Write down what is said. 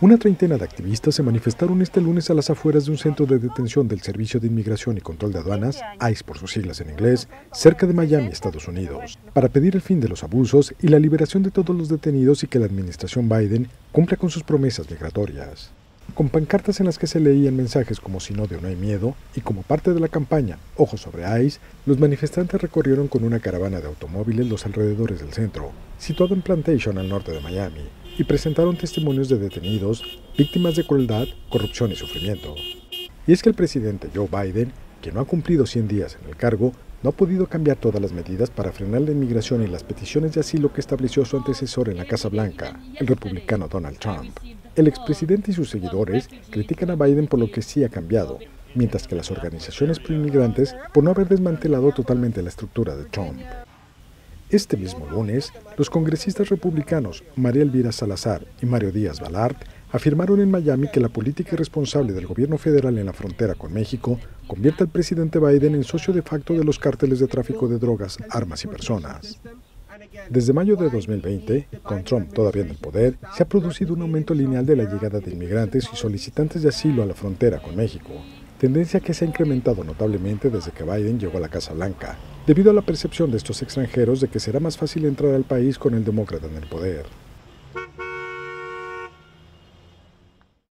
Una treintena de activistas se manifestaron este lunes a las afueras de un centro de detención del Servicio de Inmigración y Control de Aduanas, ICE por sus siglas en inglés, cerca de Miami, Estados Unidos, para pedir el fin de los abusos y la liberación de todos los detenidos y que la administración Biden cumpla con sus promesas migratorias. Con pancartas en las que se leían mensajes como si no de no hay miedo y como parte de la campaña Ojos sobre ICE, los manifestantes recorrieron con una caravana de automóviles los alrededores del centro, situado en Plantation al norte de Miami, y presentaron testimonios de detenidos, víctimas de crueldad, corrupción y sufrimiento. Y es que el presidente Joe Biden, que no ha cumplido 100 días en el cargo, no ha podido cambiar todas las medidas para frenar la inmigración y las peticiones de asilo que estableció su antecesor en la Casa Blanca, el republicano Donald Trump. El expresidente y sus seguidores critican a Biden por lo que sí ha cambiado, mientras que las organizaciones pro-inmigrantes por no haber desmantelado totalmente la estructura de Trump. Este mismo lunes, los congresistas republicanos María Elvira Salazar y Mario Díaz Balart afirmaron en Miami que la política irresponsable del gobierno federal en la frontera con México convierte al presidente Biden en socio de facto de los cárteles de tráfico de drogas, armas y personas. Desde mayo de 2020, con Trump todavía en el poder, se ha producido un aumento lineal de la llegada de inmigrantes y solicitantes de asilo a la frontera con México, tendencia que se ha incrementado notablemente desde que Biden llegó a la Casa Blanca, debido a la percepción de estos extranjeros de que será más fácil entrar al país con el demócrata en el poder.